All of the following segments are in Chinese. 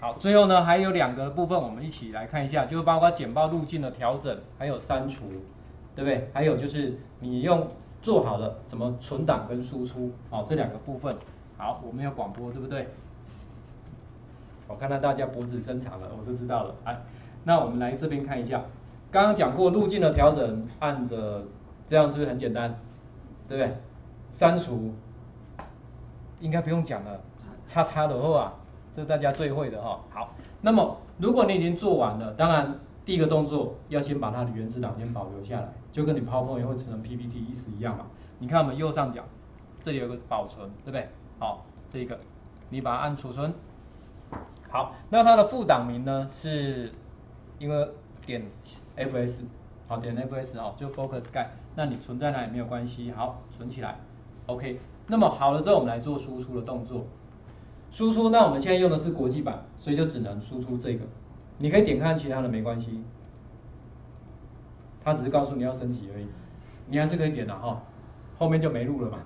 好，最后呢还有两个部分，我们一起来看一下，就是包括简报路径的调整，还有删除，对不对？还有就是你用做好了怎么存档跟输出，好这两个部分。好，我们要广播，对不对？我看到大家脖子伸长了，我就知道了。哎，那我们来这边看一下，刚刚讲过路径的调整，按着这样是不是很简单？对不对？删除应该不用讲了，叉叉的话，这是大家最会的哈。好，那么如果你已经做完了，当然第一个动作要先把它的原始档先保留下来，就跟你 PowerPoint 会成成 PPT 意思一样嘛。你看我们右上角这里有个保存，对不对？好，这个你把它按储存。好，那它的副档名呢是，因为点 fs，好点 fs 哦，就 focus guy 那你存在哪里没有关系，好存起来，OK。那么好了之后，我们来做输出的动作。输出，那我们现在用的是国际版，所以就只能输出这个。你可以点看其他的没关系，它只是告诉你要升级而已，你还是可以点的哈，后面就没路了嘛。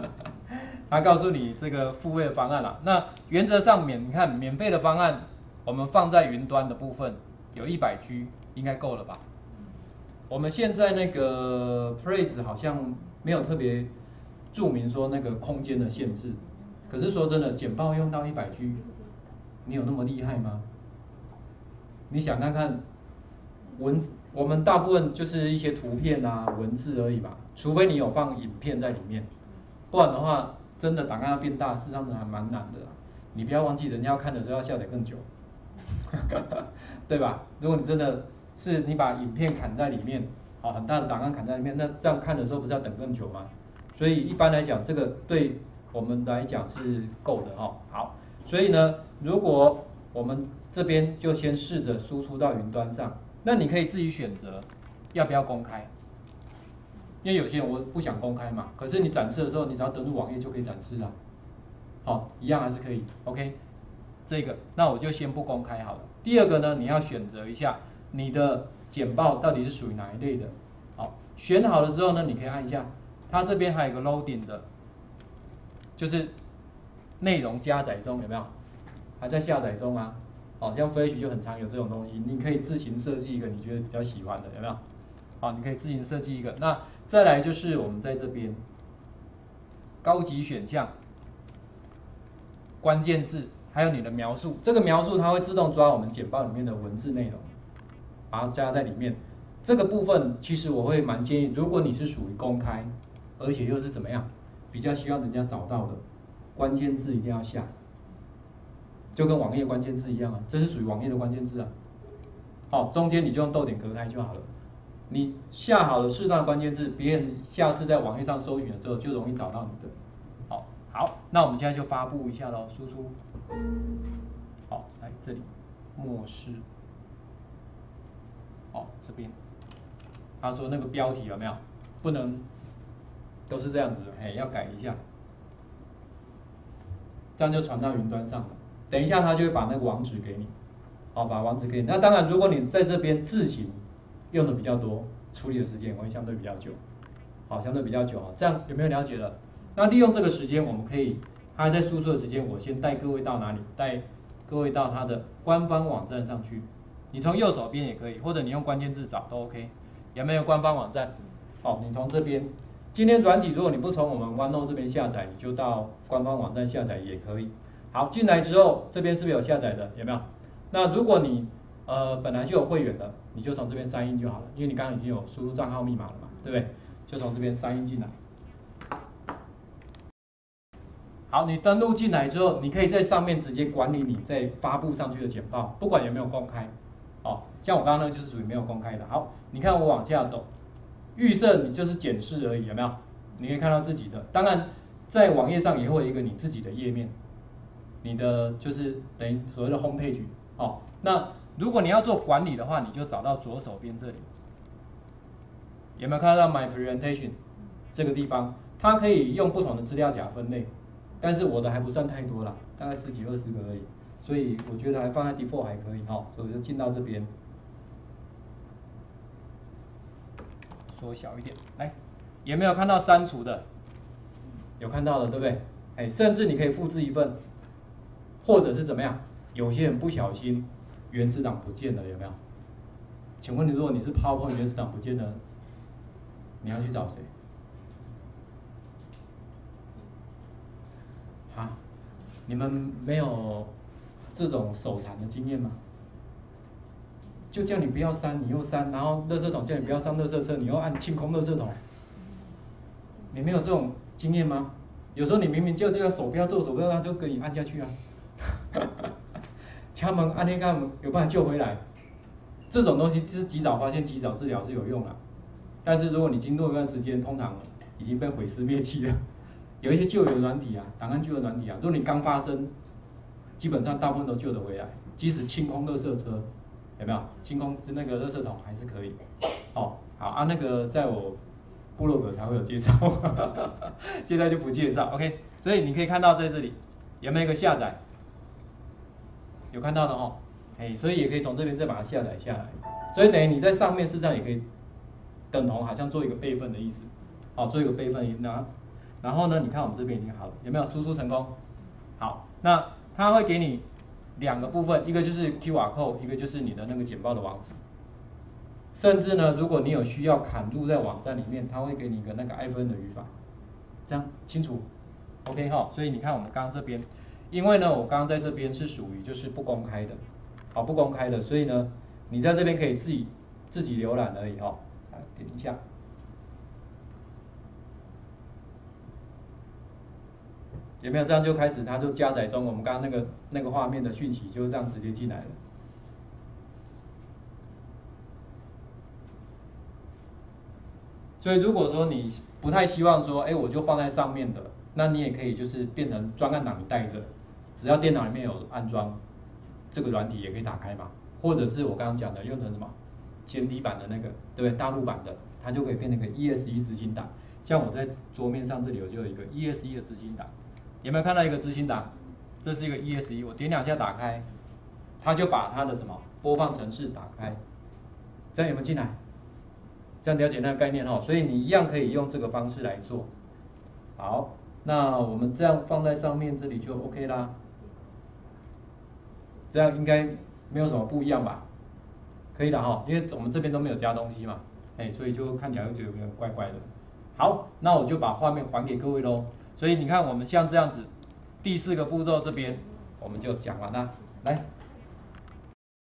他告诉你这个付费的方案了，那原则上免你看免费的方案，我们放在云端的部分有一百 G 应该够了吧？我们现在那个 Praise 好像没有特别注明说那个空间的限制，可是说真的简报用到一百 G，你有那么厉害吗？你想看看文，我们大部分就是一些图片啊文字而已吧，除非你有放影片在里面，不然的话。真的档案要变大，事实上还蛮难的。你不要忘记，人家要看的时候要下载更久，对吧？如果你真的是你把影片砍在里面，好，很大的档案砍在里面，那这样看的时候不是要等更久吗？所以一般来讲，这个对我们来讲是够的哦。好，所以呢，如果我们这边就先试着输出到云端上，那你可以自己选择要不要公开。因为有些人我不想公开嘛，可是你展示的时候，你只要登录网页就可以展示了，好，一样还是可以，OK，这个那我就先不公开好了。第二个呢，你要选择一下你的简报到底是属于哪一类的，好，选好了之后呢，你可以按一下，它这边还有个 loading 的，就是内容加载中有没有？还在下载中啊，好像 Flash 就很常有这种东西，你可以自行设计一个你觉得比较喜欢的有没有？好，你可以自行设计一个那。再来就是我们在这边高级选项，关键字还有你的描述，这个描述它会自动抓我们简报里面的文字内容，把它加在里面。这个部分其实我会蛮建议，如果你是属于公开，而且又是怎么样，比较希望人家找到的关键字一定要下，就跟网页关键字一样啊，这是属于网页的关键字啊。好，中间你就用逗点隔开就好了。你下好了适当关键字，别人下次在网页上搜寻了之后就容易找到你的。好，好，那我们现在就发布一下喽，输出。好，来这里，末世。好，这边，他说那个标题有没有？不能都是这样子，哎，要改一下，这样就传到云端上了。等一下他就会把那个网址给你，好，把网址给你。那当然，如果你在这边自行。用的比较多，处理的时间也会相对比较久，好，相对比较久啊，这样有没有了解了？那利用这个时间，我们可以，他在输出的时间，我先带各位到哪里？带各位到他的官方网站上去。你从右手边也可以，或者你用关键字找都 OK。有没有官方网站？好，你从这边，今天软体如果你不从我们 OneNote 这边下载，你就到官方网站下载也可以。好，进来之后，这边是不是有下载的？有没有？那如果你呃，本来就有会员的，你就从这边删印就好了，因为你刚刚已经有输入账号密码了嘛，对不对？就从这边删印进来。好，你登录进来之后，你可以在上面直接管理你在发布上去的简报，不管有没有公开。哦，像我刚刚那个就是属于没有公开的。好，你看我往下走，预设你就是检视而已，有没有？你可以看到自己的，当然在网页上也会有一个你自己的页面，你的就是等于所谓的 home page。哦，那如果你要做管理的话，你就找到左手边这里，有没有看到 My Presentation 这个地方？它可以用不同的资料夹分类，但是我的还不算太多了，大概十几二十个而已，所以我觉得还放在 Default 还可以哦，所以就进到这边，缩小一点，来，有没有看到删除的？有看到的，对不对？哎，甚至你可以复制一份，或者是怎么样？有些人不小心原始档不见了，有没有？请问你，如果你是 PowerPoint 原始档不见了，你要去找谁？啊？你们没有这种手残的经验吗？就叫你不要删，你又删，然后垃圾桶叫你不要上垃圾车，你又按清空垃圾桶。你没有这种经验吗？有时候你明明叫这个手不要做手不要，他就给你按下去啊。敲门按那个有办法救回来。这种东西就是及早发现、及早治疗是有用的。但是如果你经过一段时间，通常已经被毁尸灭迹了。有一些旧有软体啊，档案旧的软体啊，如果你刚发生，基本上大部分都救得回来。即使清空垃圾车，有没有？清空就那个垃圾桶还是可以。哦，好啊，那个在我部落格才会有介绍，现在就不介绍。OK，所以你可以看到在这里有没有一个下载？有看到的哦，哎，所以也可以从这边再把它下载下来。所以等于你在上面事实上也可以等同，好像做一个备份的意思。好，做一个备份，那然后呢？你看我们这边已经好了，有没有输出成功？好，那它会给你两个部分，一个就是 QR code，一个就是你的那个简报的网址。甚至呢，如果你有需要砍入在网站里面，它会给你一个那个 iPhone 的语法，这样清楚？OK 哈，所以你看我们刚刚这边。因为呢，我刚刚在这边是属于就是不公开的，好不公开的，所以呢，你在这边可以自己自己浏览而已哈。来点一下，有没有这样就开始它就加载中？我们刚刚那个那个画面的讯息就是这样直接进来了。所以如果说你不太希望说，哎，我就放在上面的，那你也可以就是变成专案档你带着。只要电脑里面有安装这个软体，也可以打开嘛。或者是我刚刚讲的用成什么简体版的那个，对不对？大陆版的，它就可以变成个 ESE 执行档。像我在桌面上这里，我就有一个 ESE 的执行档。有没有看到一个执行档？这是一个 ESE，我点两下打开，它就把它的什么播放程式打开。这样有没有进来？这样了解那个概念哈。所以你一样可以用这个方式来做。好，那我们这样放在上面，这里就 OK 啦。这样应该没有什么不一样吧？可以的哈，因为我们这边都没有加东西嘛，哎，所以就看起来就有点怪怪的。好，那我就把画面还给各位喽。所以你看，我们像这样子，第四个步骤这边我们就讲完了，来。